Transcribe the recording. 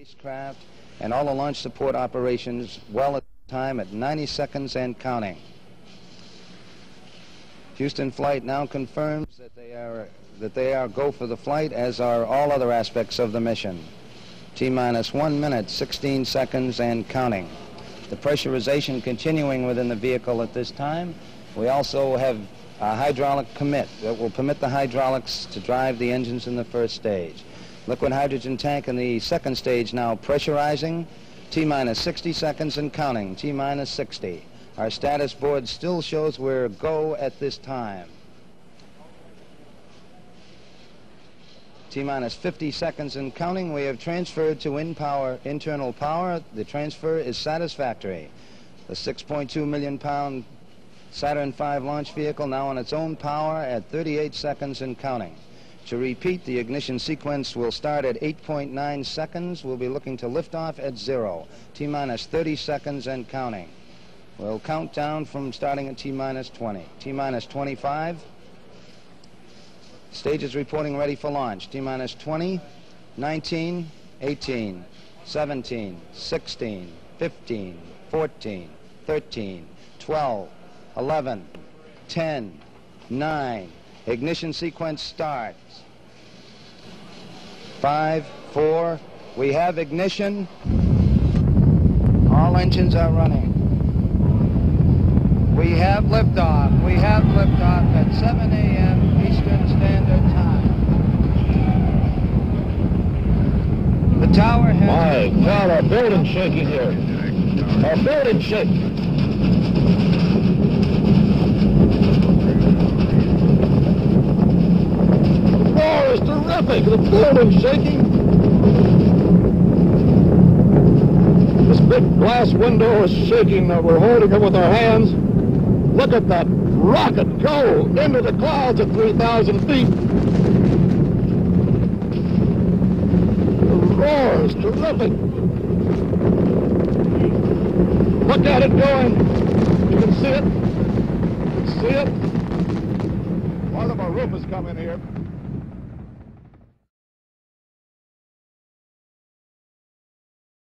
spacecraft and all the launch support operations well at time at 90 seconds and counting. Houston flight now confirms that they are that they are go for the flight as are all other aspects of the mission. T minus 1 minute 16 seconds and counting. The pressurization continuing within the vehicle at this time. We also have a hydraulic commit that will permit the hydraulics to drive the engines in the first stage. Liquid hydrogen tank in the second stage now pressurizing. T minus 60 seconds and counting. T minus 60. Our status board still shows we're go at this time. T minus 50 seconds and counting. We have transferred to in power, internal power. The transfer is satisfactory. The 6.2 million pound Saturn V launch vehicle now on its own power at 38 seconds and counting. To repeat, the ignition sequence will start at 8.9 seconds. We'll be looking to lift off at zero. T minus 30 seconds and counting. We'll count down from starting at T minus 20. T minus 25. Stage is reporting ready for launch. T minus 20, 19, 18, 17, 16, 15, 14, 13, 12, 11, 10, 9. Ignition sequence starts. Five, four. We have ignition. All engines are running. We have liftoff. We have liftoff at 7 a.m. Eastern Standard Time. The tower has... My God, our building's shaking here. Our building's shaking. The roar is terrific. The building's shaking. This big glass window is shaking. We're holding it with our hands. Look at that rocket go into the clouds at 3,000 feet. The roar is terrific. Look at it going. You can see it. You can see it. Part of our roof has come in here.